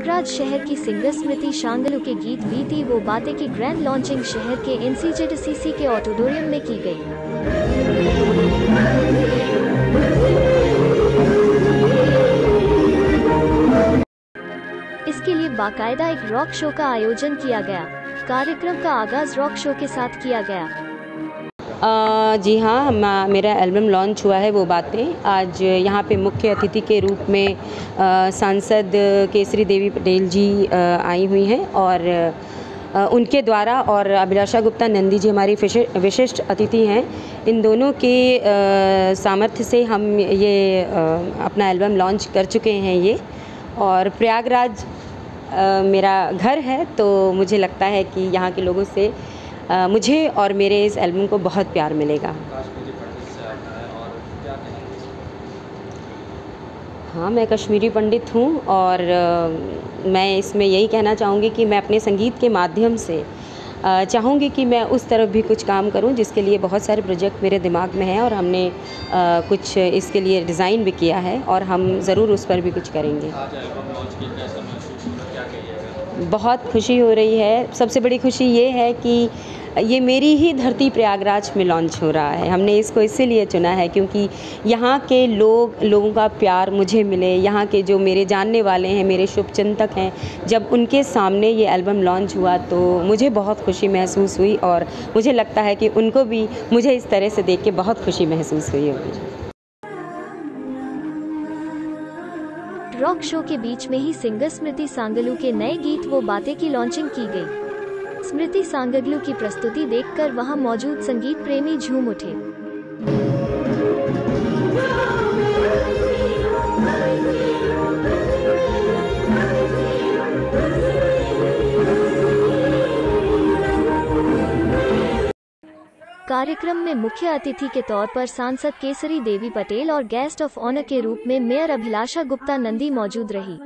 प्रयागराज शहर की सिंगर स्मृति शांगलू के गीत बीती वो बातें की ग्रैंड लॉन्चिंग शहर के एनसीजेडसीसी के ऑडिटोरियम में की गई। इसके लिए बाकायदा एक रॉक शो का आयोजन किया गया कार्यक्रम का आगाज़ रॉक शो के साथ किया गया जी हाँ मेरा एल्बम लॉन्च हुआ है वो बातें। आज यहाँ पे मुख्य अतिथि के रूप में अ, सांसद केसरी देवी पटेल जी आई हुई हैं और उनके द्वारा और अभिलाषा गुप्ता नंदी जी हमारी विशि- विशिष्ट अतिथि हैं। इन दोनों के सामर्थ्य से हम ये अपना एल्बम लॉन्च कर चुके हैं ये। और प्रयागराज मेरा घर है तो मुझे लगता है कि यहाँ के लोगों से मुझे और मेरे इस एल्बम को बहुत प्यार मिलेगा। है, मैं कश्मीरी पंडित हूँ और मैं इसमें यही कहना चाहूँगी कि मैं अपने संगीत के माध्यम से चाहूँगी कि मैं उस तरफ़ भी कुछ काम करूँ जिसके लिए बहुत सारे प्रोजेक्ट मेरे दिमाग में हैं और हमने कुछ इसके लिए डिज़ाइन भी किया है और हम ज़रूर उस पर भी कुछ करेंगे। बहुत खुशी हो रही है। सबसे बड़ी खुशी ये है कि ये मेरी ही धरती प्रयागराज में लॉन्च हो रहा है। हमने इसको इसीलिए चुना है क्योंकि यहाँ के लोग, लोगों का प्यार मुझे मिले। यहाँ के जो मेरे जानने वाले हैं, मेरे शुभचिंतक हैं, जब उनके सामने ये एल्बम लॉन्च हुआ तो मुझे बहुत खुशी महसूस हुई और मुझे लगता है कि उनको भी मुझे इस तरह से देख के बहुत खुशी महसूस हुई होगी। रॉक शो के बीच में ही सिंगर स्मृति सांगलू के नए गीत, वो बातें की लॉन्चिंग की गई। स्मृति सांगलू की प्रस्तुति देखकर वहाँ मौजूद संगीत प्रेमी झूम उठे। कार्यक्रम में मुख्य अतिथि के तौर पर सांसद केसरी देवी पटेल और गेस्ट ऑफ़ ऑनर के रूप में मेयर अभिलाषा गुप्ता नंदी मौजूद रही।